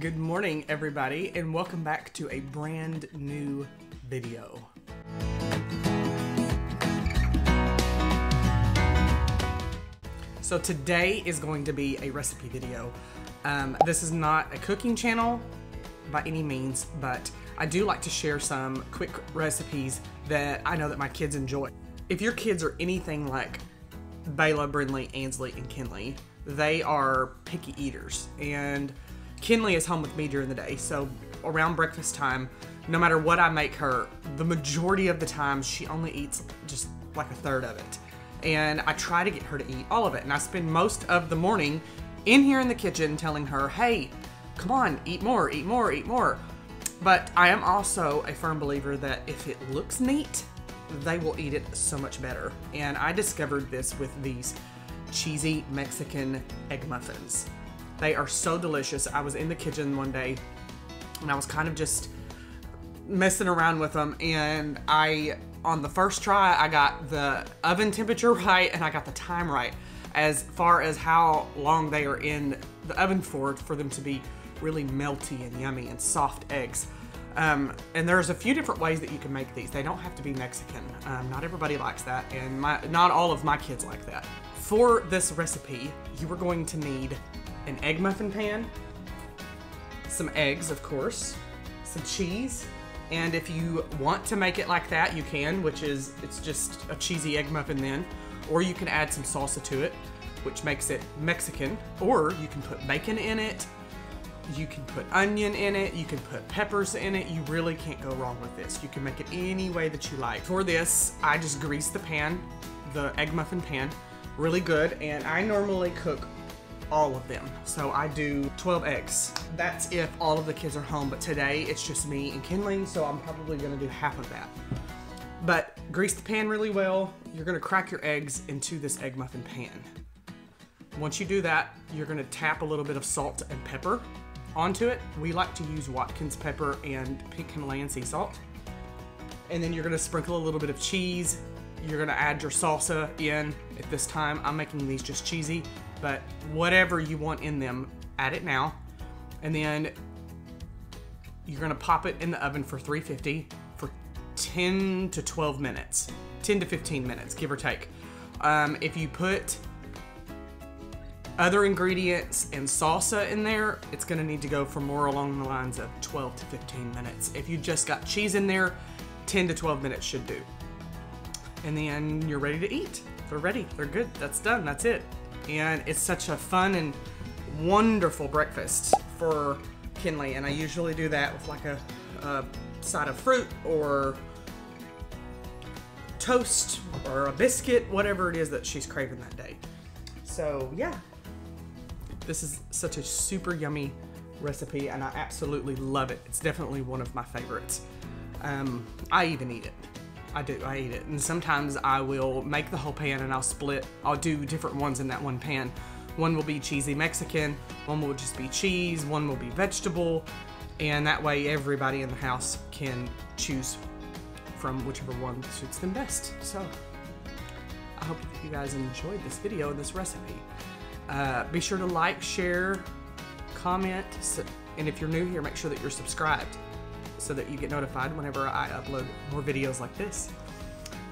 Good morning, everybody, and welcome back to a brand new video. So today is going to be a recipe video. Um, this is not a cooking channel by any means, but I do like to share some quick recipes that I know that my kids enjoy. If your kids are anything like Bayla, Brindley, Ansley, and Kinley, they are picky eaters. And Kinley is home with me during the day, so around breakfast time, no matter what I make her, the majority of the time she only eats just like a third of it. And I try to get her to eat all of it. And I spend most of the morning in here in the kitchen telling her, hey, come on, eat more, eat more, eat more. But I am also a firm believer that if it looks neat, they will eat it so much better. And I discovered this with these cheesy Mexican egg muffins. They are so delicious. I was in the kitchen one day and I was kind of just messing around with them and I on the first try I got the oven temperature right and I got the time right as far as how long they are in the oven for for them to be really melty and yummy and soft eggs. Um, and there's a few different ways that you can make these. They don't have to be Mexican. Um, not everybody likes that, and my, not all of my kids like that. For this recipe, you are going to need an egg muffin pan, some eggs, of course, some cheese, and if you want to make it like that, you can, which is, it's just a cheesy egg muffin then, or you can add some salsa to it, which makes it Mexican, or you can put bacon in it, you can put onion in it, you can put peppers in it. You really can't go wrong with this. You can make it any way that you like. For this, I just grease the pan, the egg muffin pan, really good, and I normally cook all of them. So I do 12 eggs. That's if all of the kids are home, but today it's just me and Kinley, so I'm probably gonna do half of that. But grease the pan really well. You're gonna crack your eggs into this egg muffin pan. Once you do that, you're gonna tap a little bit of salt and pepper onto it. We like to use Watkins pepper and pink Himalayan sea salt. And then you're gonna sprinkle a little bit of cheese. You're gonna add your salsa in. At this time, I'm making these just cheesy, but whatever you want in them, add it now. And then you're gonna pop it in the oven for 350 for 10 to 12 minutes. 10 to 15 minutes, give or take. Um, if you put other ingredients and salsa in there, it's gonna need to go for more along the lines of 12 to 15 minutes. If you just got cheese in there, 10 to 12 minutes should do. And then you're ready to eat. They're ready, they're good, that's done, that's it. And it's such a fun and wonderful breakfast for Kinley. And I usually do that with like a, a side of fruit or toast or a biscuit, whatever it is that she's craving that day. So yeah, this is such a super yummy recipe and I absolutely love it. It's definitely one of my favorites. Um, I even eat it. I do, I eat it. And sometimes I will make the whole pan and I'll split, I'll do different ones in that one pan. One will be cheesy Mexican, one will just be cheese, one will be vegetable, and that way everybody in the house can choose from whichever one suits them best. So, I hope you guys enjoyed this video and this recipe. Uh, be sure to like, share, comment, and if you're new here, make sure that you're subscribed so that you get notified whenever I upload more videos like this.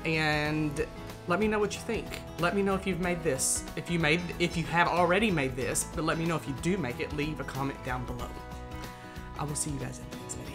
And let me know what you think. Let me know if you've made this. If you made, if you have already made this, but let me know if you do make it. Leave a comment down below. I will see you guys in the